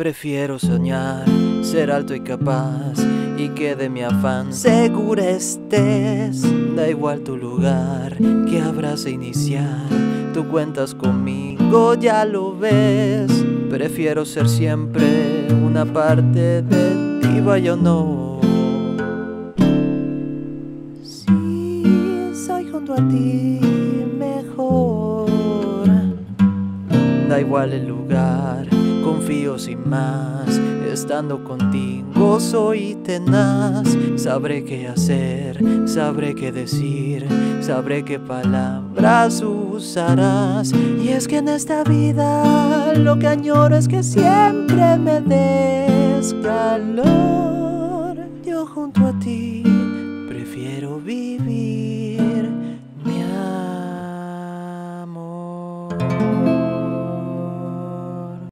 Prefiero soñar, ser alto y capaz y que de mi afán segura estés. Da igual tu lugar, que habrás de iniciar. Tú cuentas conmigo, ya lo ves. Prefiero ser siempre una parte de ti, vaya o no. Si soy junto a ti, mejor. Da igual el lugar, confío sin más. Estando contigo soy tenaz. Sabré qué hacer, sabré qué decir, sabré qué palabras usarás. Y es que en esta vida lo que añoro es que siempre me des calor. Yo junto a ti prefiero vivir.